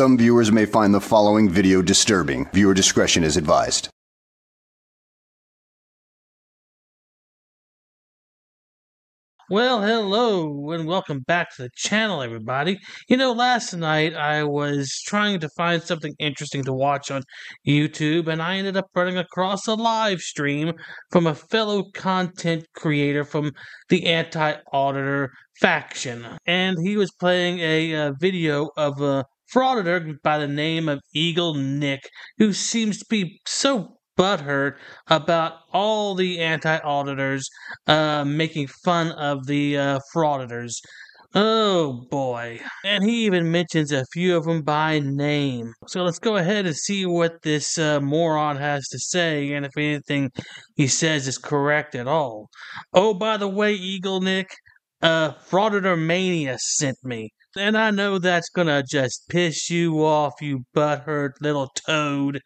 Some viewers may find the following video disturbing. Viewer discretion is advised. Well, hello and welcome back to the channel, everybody. You know, last night I was trying to find something interesting to watch on YouTube, and I ended up running across a live stream from a fellow content creator from the Anti Auditor faction. And he was playing a, uh video of a frauditor by the name of Eagle Nick, who seems to be so butthurt about all the anti-auditors uh, making fun of the uh, frauditors. Oh boy. And he even mentions a few of them by name. So let's go ahead and see what this uh, moron has to say and if anything he says is correct at all. Oh, by the way, Eagle Nick, uh, Frauditor Mania sent me. And I know that's gonna just piss you off, you butthurt little toad.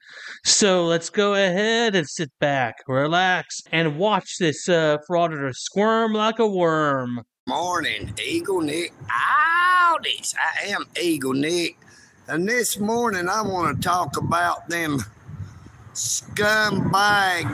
So let's go ahead and sit back, relax, and watch this uh, frauditor squirm like a worm. Morning, Eagle Nick. Howdies. I am Eagle Nick. And this morning I want to talk about them scumbag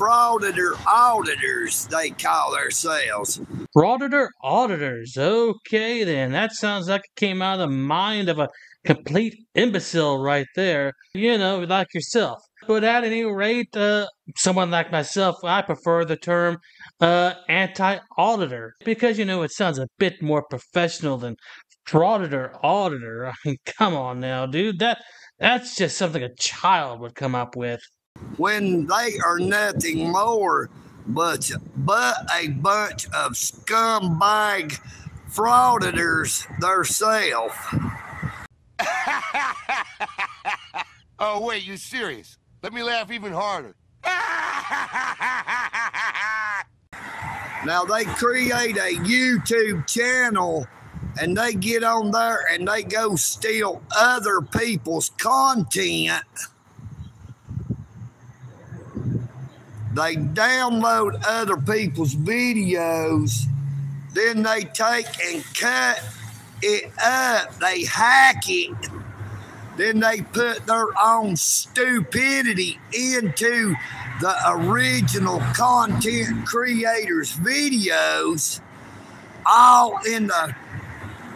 frauditor auditors, they call themselves. Frauditor auditors. Okay, then. That sounds like it came out of the mind of a complete imbecile right there. You know, like yourself. But at any rate, uh, someone like myself, I prefer the term uh, anti-auditor because you know it sounds a bit more professional than frauditor auditor. I mean, come on now, dude. That that's just something a child would come up with. When they are nothing more but, but a bunch of scumbag frauditors themselves. oh, wait, you serious? Let me laugh even harder. Now they create a YouTube channel and they get on there and they go steal other people's content. They download other people's videos, then they take and cut it up, they hack it, then they put their own stupidity into the original content creators' videos, all in the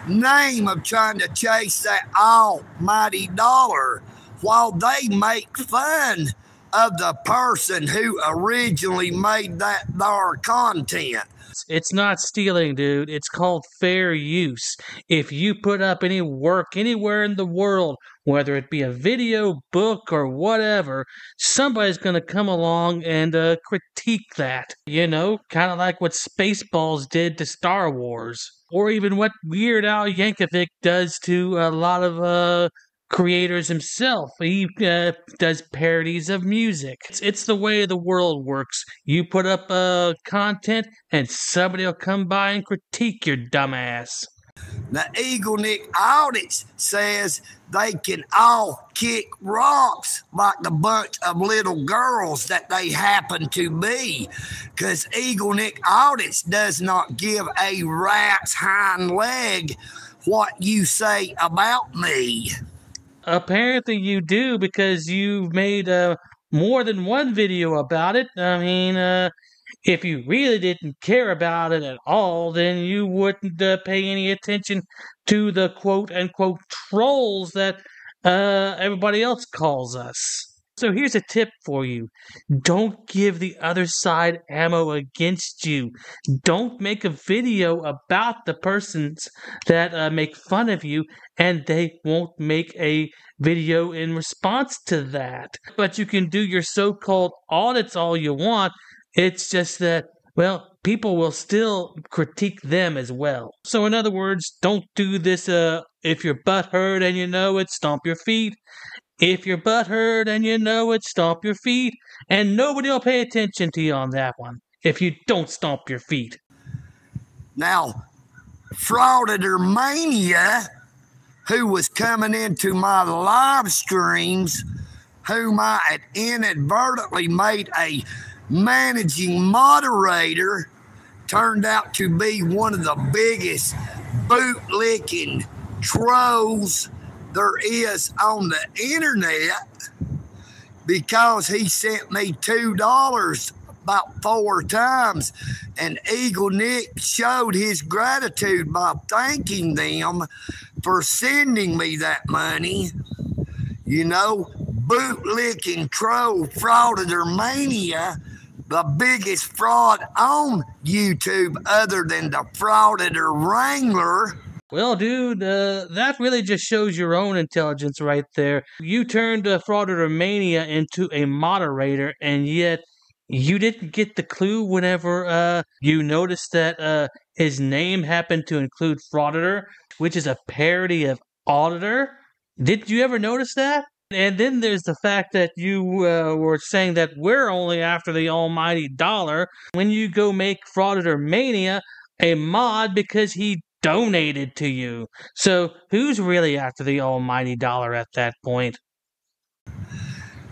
name of trying to chase that almighty dollar while they make fun of the person who originally made that their content. It's not stealing, dude. It's called fair use. If you put up any work anywhere in the world, whether it be a video, book, or whatever, somebody's going to come along and uh, critique that. You know, kind of like what Spaceballs did to Star Wars. Or even what Weird Al Yankovic does to a lot of uh, creators himself. He uh, does parodies of music. It's, it's, the way the world works. You put up uh, content, and somebody will come by and critique your dumbass. The Eagle Nick Audits says they can all kick rocks like the bunch of little girls that they happen to be. Because Eagle Nick Audits does not give a rat's hind leg what you say about me. Apparently, you do because you've made uh, more than one video about it. I mean, uh, if you really didn't care about it at all, then you wouldn't uh, pay any attention to the quote unquote trolls that uh, everybody else calls us. So here's a tip for you. Don't give the other side ammo against you. Don't make a video about the persons that uh, make fun of you and they won't make a video in response to that. But you can do your so-called audits all you want. It's just that, well, people will still critique them as well. So in other words, don't do this uh if your butt hurt and you know it, stomp your feet. If your butt hurt and you know it, stomp your feet, and nobody will pay attention to you on that one if you don't stomp your feet. Now, Frauditor Mania, who was coming into my live streams, whom I had inadvertently made a managing moderator, turned out to be one of the biggest bootlicking trolls there is on the internet because he sent me $2 about four times. And Eagle Nick showed his gratitude by thanking them for sending me that money. You know, bootlicking troll frauditor mania, the biggest fraud on YouTube other than the frauditor wrangler. Well, dude, uh, that really just shows your own intelligence right there. You turned uh, Frauditor Mania into a moderator, and yet you didn't get the clue whenever uh, you noticed that uh, his name happened to include Frauditor, which is a parody of Auditor. Did you ever notice that? And then there's the fact that you uh, were saying that we're only after the almighty dollar when you go make Frauditor Mania a mod because he donated to you. So who's really after the almighty dollar at that point?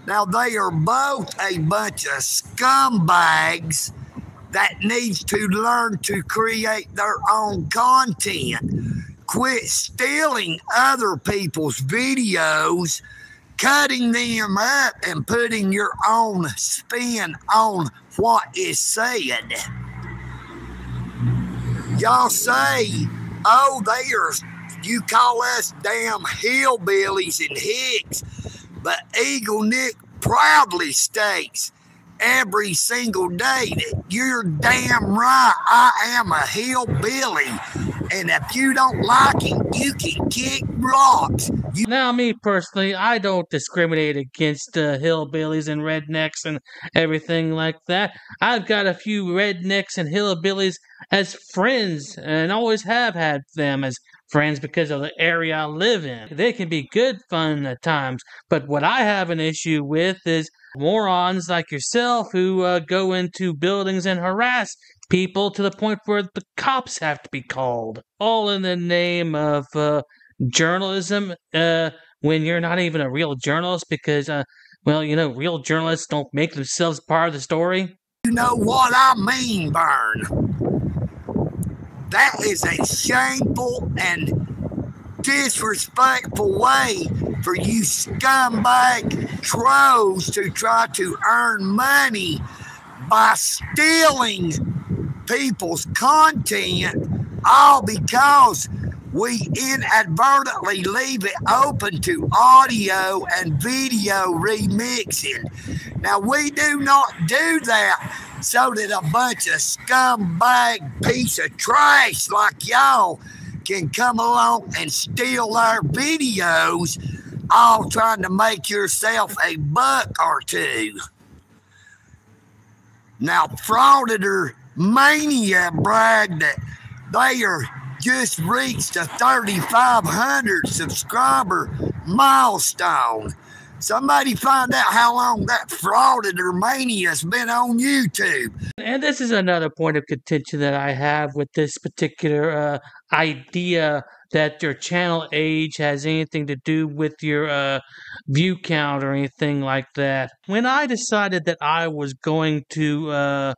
Now they are both a bunch of scumbags that needs to learn to create their own content. Quit stealing other people's videos, cutting them up, and putting your own spin on what is said. Y'all say, oh, they are, you call us damn hillbillies and hicks, but Eagle Nick proudly states every single day that you're damn right I am a hillbilly. And if you don't like it, you can kick rocks. You Now, me personally, I don't discriminate against uh, hillbillies and rednecks and everything like that. I've got a few rednecks and hillbillies as friends and always have had them as friends because of the area I live in. They can be good fun at times, but what I have an issue with is morons like yourself who uh, go into buildings and harass people to the point where the cops have to be called, all in the name of uh, journalism. Uh, when you're not even a real journalist, because uh, well, you know, real journalists don't make themselves part of the story. You know what I mean, Vern. That is a shameful and disrespectful way for you scumbag trolls to try to earn money by stealing people's content, all because we inadvertently leave it open to audio and video remixing. Now, we do not do that so that a bunch of scumbag piece of trash like y'all can come along and steal our videos, all trying to make yourself a buck or two. Now, Frauditor Mania bragged that they are just reached a 3,500 subscriber milestone. Somebody find out how long that Frauditor Mania's been on YouTube. And this is another point of contention that I have with this particular uh, idea that your channel age has anything to do with your uh, view count or anything like that. When I decided that I was going to uh,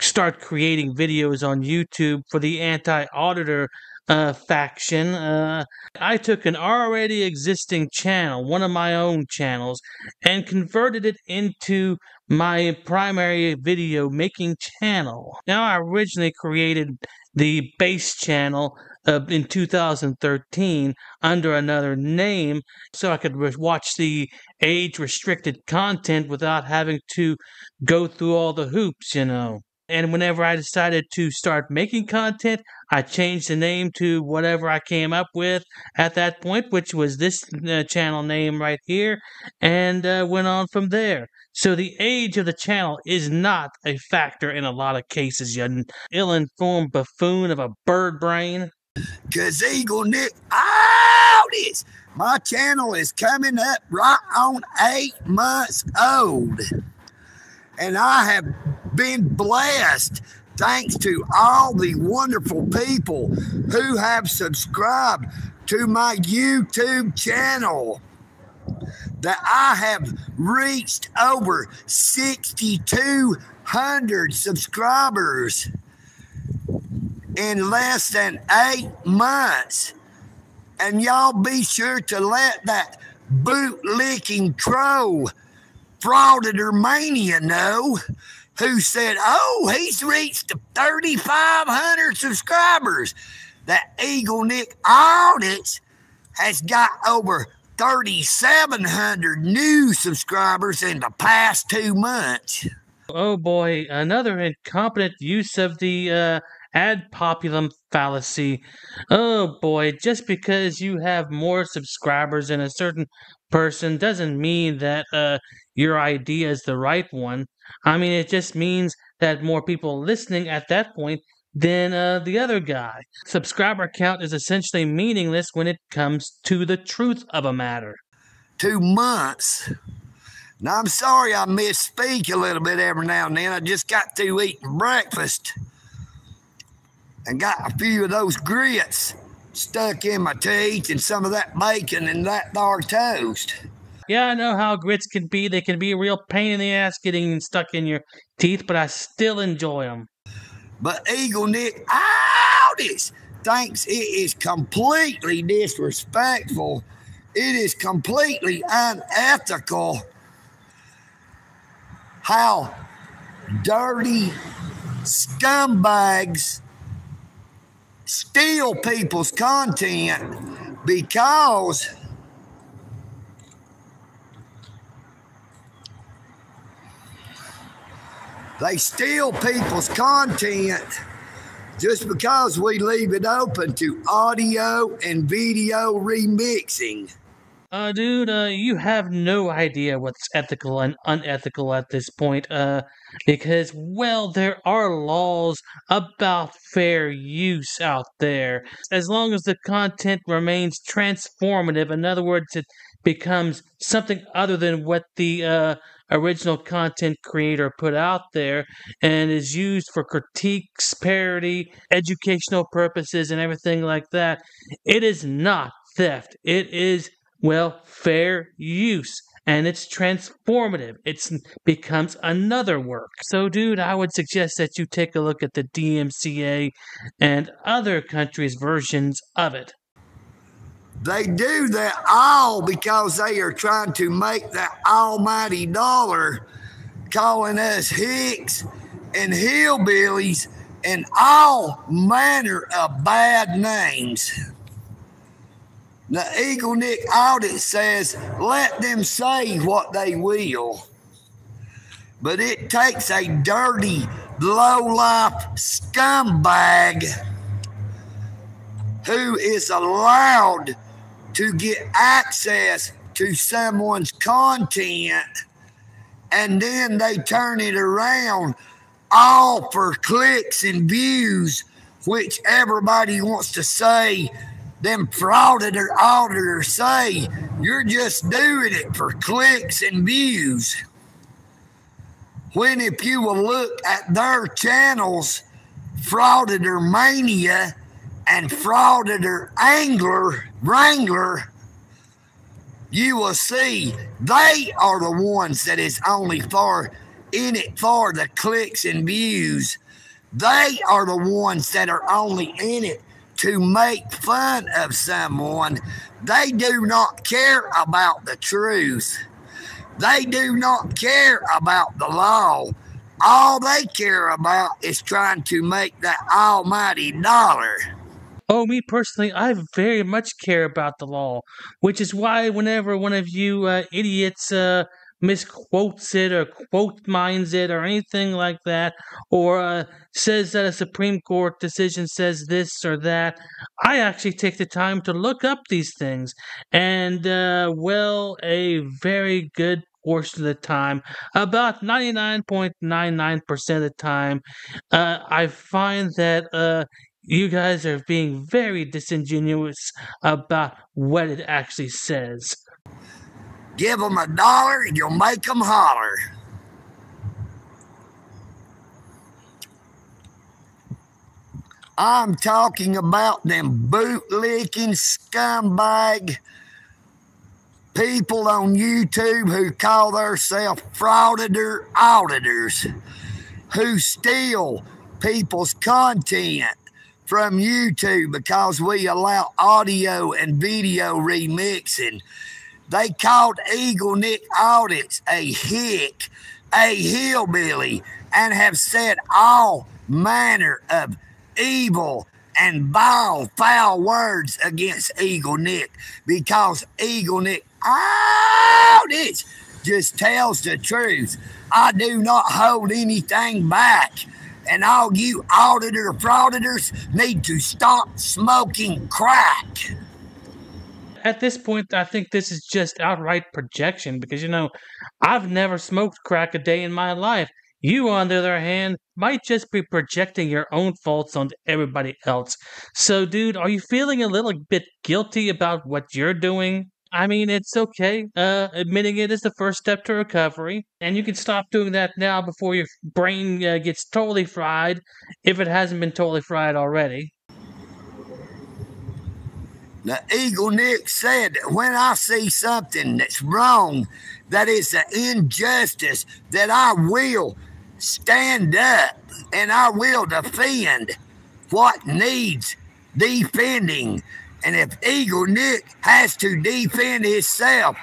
start creating videos on YouTube for the anti auditor uh, faction, uh, I took an already existing channel, one of my own channels, and converted it into my primary video making channel. Now, I originally created the base channel uh, in 2013 under another name so I could watch the age restricted content without having to go through all the hoops, you know. And whenever I decided to start making content, I changed the name to whatever I came up with at that point, which was this uh, channel name right here, and uh, went on from there. So the age of the channel is not a factor in a lot of cases, you ill-informed buffoon of a bird brain. Cause Eagle Nick out is my channel is coming up right on eight months old. And I have been blessed thanks to all the wonderful people who have subscribed to my YouTube channel that I have reached over 6,200 subscribers in less than eight months. And y'all be sure to let that boot licking crow frauditor mania know who said, Oh, he's reached 3,500 subscribers. That Eagle Nick Audits has got over 3,700 new subscribers in the past two months. Oh boy, another incompetent use of the uh, ad populum fallacy. Oh boy, just because you have more subscribers than a certain person doesn't mean that uh, your idea is the right one. I mean, it just means that more people listening at that point than uh, the other guy. Subscriber count is essentially meaningless when it comes to the truth of a matter. Two months. Now, I'm sorry I misspeak a little bit every now and then. I just got through eating breakfast and got a few of those grits stuck in my teeth and some of that bacon and that there toast. Yeah, I know how grits can be. They can be a real pain in the ass getting stuck in your teeth, but I still enjoy them. But Eagle Nick Audits thinks it is completely disrespectful. It is completely unethical how dirty scumbags steal people's content because they steal people's content just because we leave it open to audio and video remixing. Uh, dude, uh, you have no idea what's ethical and unethical at this point, uh, because, well, there are laws about fair use out there. As long as the content remains transformative, in other words, it becomes something other than what the, uh, original content creator put out there and is used for critiques, parody, educational purposes, and everything like that, it is not theft. It is well, fair use. And it's transformative. It becomes another work. So, dude, I would suggest that you take a look at the DMCA and other countries' versions of it. They do that all because they are trying to make that almighty dollar, calling us hicks and hillbillies and all manner of bad names. The Eagle Nick audit says, let them say what they will. But it takes a dirty, low life scumbag who is allowed to get access to someone's content and then they turn it around all for clicks and views, which everybody wants to say them frauditor auditors say you're just doing it for clicks and views. When if you will look at their channels, Frauditor Mania and Frauditor Angler Wrangler, you will see they are the ones that is only for in it for the clicks and views. They are the ones that are only in it to make fun of someone, they do not care about the truth. They do not care about the law. All they care about is trying to make that almighty dollar. Oh, me personally, I very much care about the law, which is why whenever one of you uh, idiots uh, misquotes it or quote mines it or anything like that, or uh, says that a Supreme Court decision says this or that, I actually take the time to look up these things. And, uh, well, a very good portion of the time, about 99.99% of the time, uh, I find that uh, you guys are being very disingenuous about what it actually says. Give them a dollar and you'll make them holler. I'm talking about them bootlicking scumbag people on YouTube who call themselves frauditor auditors, who steal people's content from YouTube because we allow audio and video remixing. They called Eagle Nick Audits a hick, a hillbilly, and have said all manner of evil and vile, foul words against Eagle Nick because Eagle Nick Audits just tells the truth. I do not hold anything back. And all you auditor frauditors need to stop smoking crack. At this point, I think this is just outright projection because, you know, I've never smoked crack a day in my life. You, on the other hand, might just be projecting your own faults onto everybody else. So, dude, are you feeling a little bit guilty about what you're doing? I mean, it's okay. Uh, admitting it is the first step to recovery, and you can stop doing that now before your brain uh, gets totally fried, if it hasn't been totally fried already. Now, Eagle Nick said that when I see something that's wrong, that is an injustice, that I will stand up and I will defend what needs defending. And if Eagle Nick has to defend himself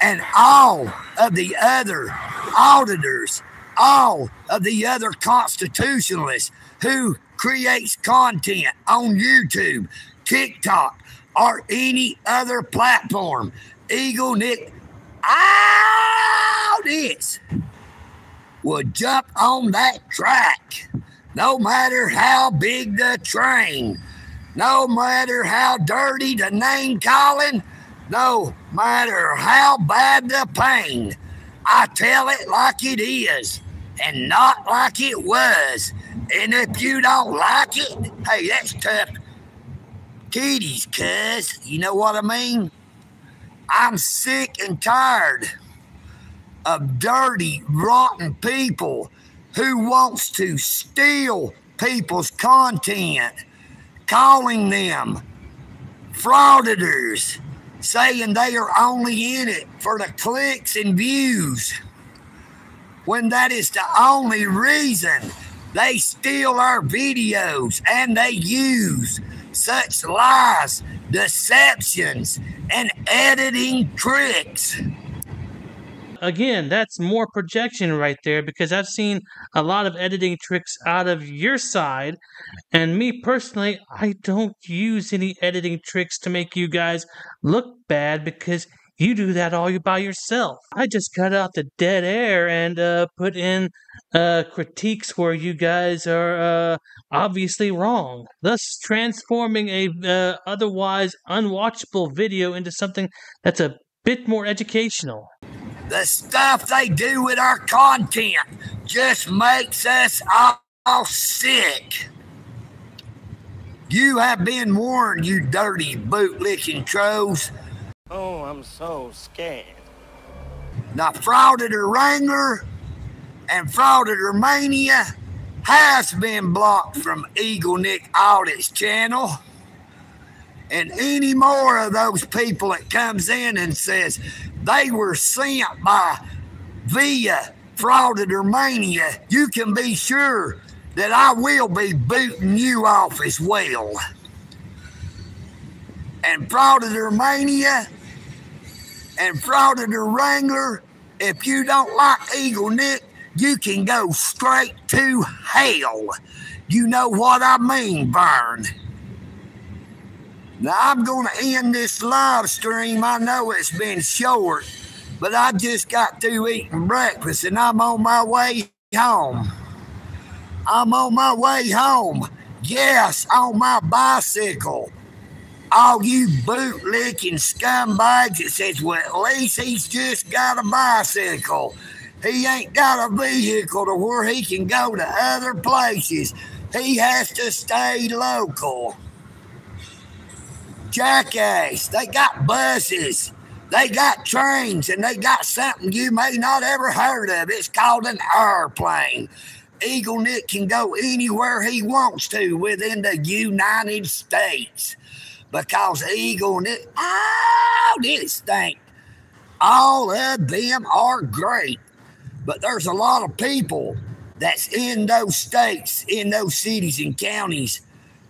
and all of the other auditors, all of the other constitutionalists who creates content on YouTube, TikTok, or any other platform, Eagle Nick audits will jump on that track, no matter how big the train no matter how dirty the name calling, no matter how bad the pain, I tell it like it is and not like it was. And if you don't like it, hey, that's tough. Kitties, cuz, you know what I mean? I'm sick and tired of dirty, rotten people who wants to steal people's content calling them frauditors, saying they are only in it for the clicks and views, when that is the only reason they steal our videos and they use such lies, deceptions, and editing tricks again, that's more projection right there because I've seen a lot of editing tricks out of your side. And me personally, I don't use any editing tricks to make you guys look bad because you do that all by yourself. I just cut out the dead air and uh, put in uh, critiques where you guys are uh, obviously wrong, thus transforming a uh, otherwise unwatchable video into something that's a bit more educational. The stuff they do with our content just makes us all, all sick. You have been warned, you dirty bootlicking trolls. Oh, I'm so scared. Now, Frauditor Wrangler and Frauditor Mania has been blocked from Eagle Nick Audit's channel. And any more of those people that comes in and says, they were sent by via frauditor mania, you can be sure that I will be booting you off as well. And frauditor mania and frauditor wrangler, if you don't like Eagle Nick, you can go straight to hell. You know what I mean, Vern. Now, I'm going to end this live stream. I know it's been short, but I just got through eating breakfast and I'm on my way home. I'm on my way home. Yes, on my bicycle. All you bootlicking scumbags that says, well, at least he's just got a bicycle. He ain't got a vehicle to where he can go to other places. He has to stay local jackass. They got buses. They got trains and they got something you may not ever heard of. It's called an airplane. Eagle Nick can go anywhere he wants to within the United States because Eagle Nick, oh, this thing, all of them are great. But there's a lot of people that's in those states, in those cities and counties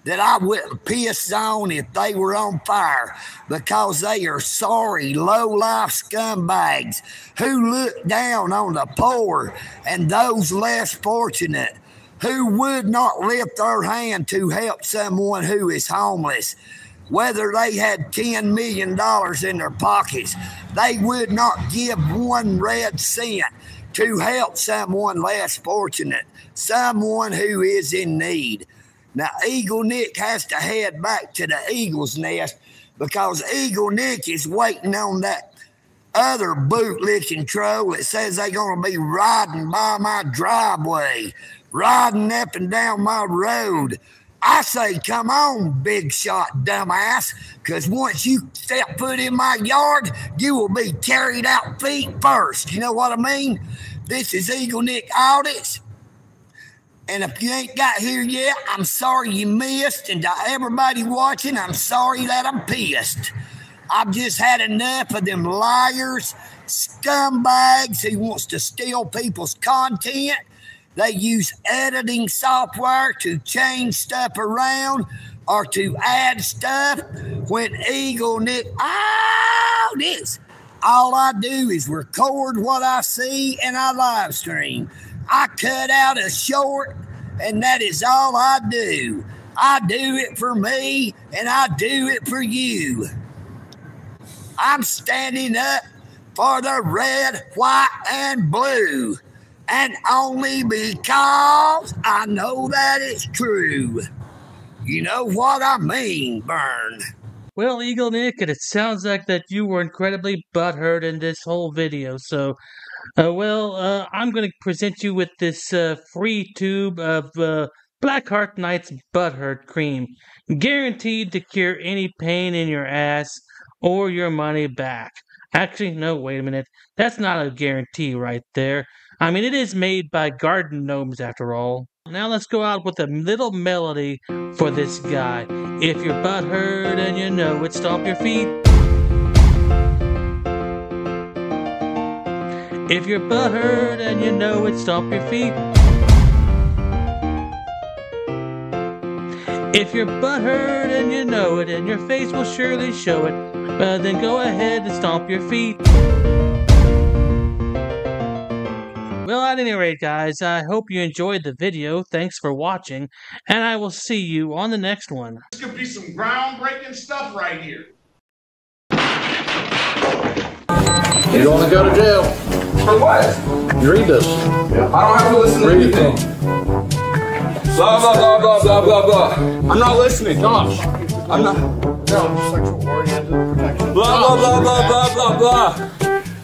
that I wouldn't piss on if they were on fire because they are sorry, low life scumbags who look down on the poor and those less fortunate who would not lift their hand to help someone who is homeless. Whether they had $10 million in their pockets, they would not give one red cent to help someone less fortunate, someone who is in need. Now, Eagle Nick has to head back to the Eagle's nest because Eagle Nick is waiting on that other bootlicking troll that says they're going to be riding by my driveway, riding up and down my road. I say, come on, big shot dumbass, because once you step foot in my yard, you will be carried out feet first. You know what I mean? This is Eagle Nick Audits. And if you ain't got here yet, I'm sorry you missed. And to everybody watching, I'm sorry that I'm pissed. I've just had enough of them liars, scumbags who wants to steal people's content. They use editing software to change stuff around or to add stuff. When Eagle Nick, oh, this. All I do is record what I see and I live stream. I cut out a short, and that is all I do. I do it for me, and I do it for you. I'm standing up for the red, white, and blue, and only because I know that it's true. You know what I mean, Vern. Well, Eagle Nick, and it sounds like that you were incredibly butthurt in this whole video. So, uh, well, uh, I'm going to present you with this uh, free tube of uh, BlackHart Knight's Butthurt Cream, guaranteed to cure any pain in your ass or your money back. Actually, no, wait a minute. That's not a guarantee right there. I mean, it is made by garden gnomes after all. Now let's go out with a little melody for this guy. If your butt hurt and you know it, stomp your feet. If your butt hurt and you know it, stomp your feet. If your butt hurt and you know it, and your face will surely show it, uh, then go ahead and stomp your feet. Well, at any rate, guys, I hope you enjoyed the video. Thanks for watching, and I will see you on the next one. This could be some groundbreaking stuff right here. You don't want to go to jail. For what? You read this. I don't have to listen to Read it. anything. Blah blah blah blah blah blah blah. I'm not listening. Gosh. I'm not. No. Sexual oriented protection. Blah blah blah blah blah blah blah.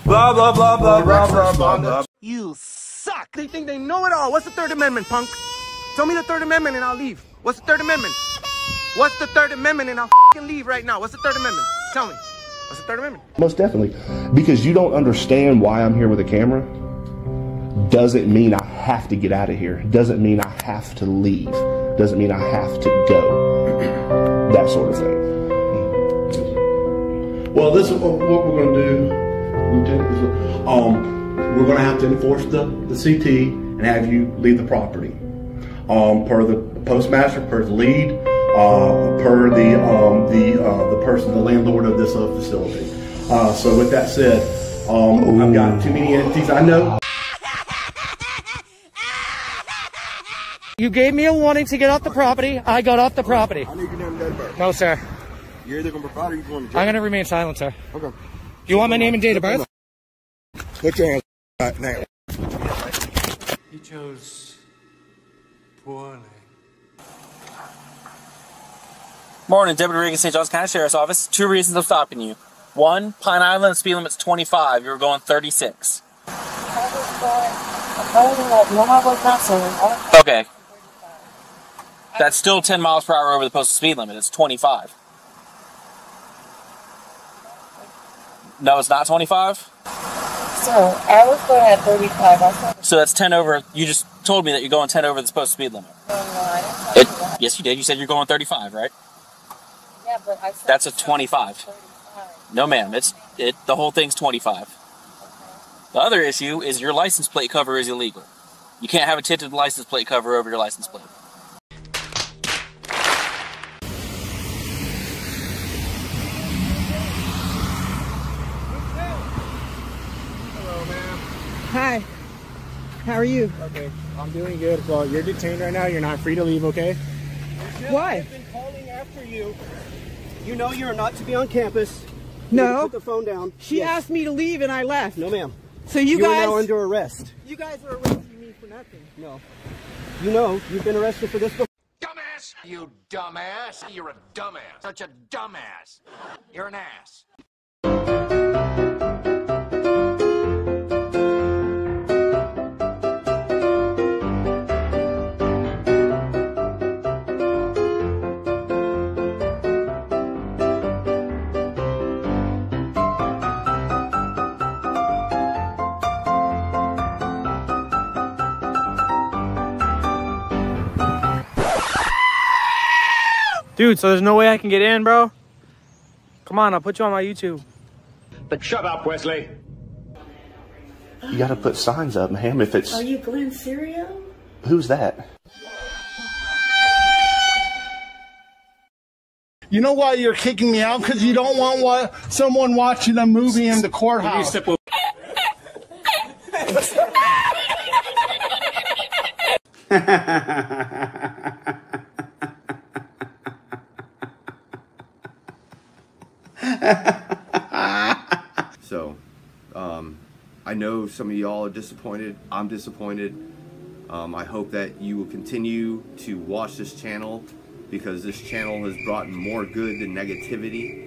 Blah blah blah blah blah blah blah blah. You suck. They think they know it all. What's the Third Amendment, punk? Tell me the Third Amendment and I'll leave. What's the Third Amendment? What's the Third Amendment and I'll fing leave right now? What's the Third Amendment? Tell me. What's the Third Amendment? Most definitely. Because you don't understand why I'm here with a camera doesn't mean I have to get out of here. Doesn't mean I have to leave. Doesn't mean I have to go. That sort of thing. Well, this is what what we're going to do, um, we're going to have to enforce the, the CT and have you leave the property. Um, per the postmaster, per the lead, uh, per the um, the uh, the person, the landlord of this uh, facility. Uh, so, with that said, um, I've got too many entities. I know. You gave me a warning to get off the property. I got off the property. I need your name and date of birth. No, sir. You're either going to provide or you're going to I'm going to remain silent, sir. Okay. You want my name and date of birth? Put your hands right now. You chose poorly. Morning, Deputy Reagan, St. Johns County Sheriff's Office. Two reasons I'm stopping you. One, Pine Island speed limit's 25. You were going 36. Okay. That's still 10 miles per hour over the posted speed limit. It's 25. No, it's not 25? So I was going at 35. I So that's 10 over. You just told me that you're going 10 over the posted speed limit. no, no, I didn't tell It, yes, you did. You said you're going 35, right? Yeah, but I said That's a 25. No, ma'am. It's it. The whole thing's 25. The other issue is your license plate cover is illegal. You can't have a tinted license plate cover over your license plate. Hi. How are you? Okay. I'm doing good. Well, you're detained right now. You're not free to leave, okay? Why? I've been calling after you. You know you're not to be on campus. You No. Put the phone down. She Yes. asked me to leave and I left. No, ma'am. So you, guys. You are now under arrest. You guys are arresting me for nothing. No. You know you've been arrested for this before. Dumbass! You dumbass! You're a dumbass! Such a dumbass! You're an ass! Dude, so there's no way I can get in, bro? Come on, I'll put you on my YouTube. But shut up, Wesley. You gotta put signs up, ma'am. If it's Are you Glenn Serio? who's that? You know why you're kicking me out? Because you don't want wa- someone watching a movie in the courthouse. So, um, I know some of y'all are disappointed. I'm disappointed. Um, I hope that you will continue to watch this channel because this channel has brought more good than negativity.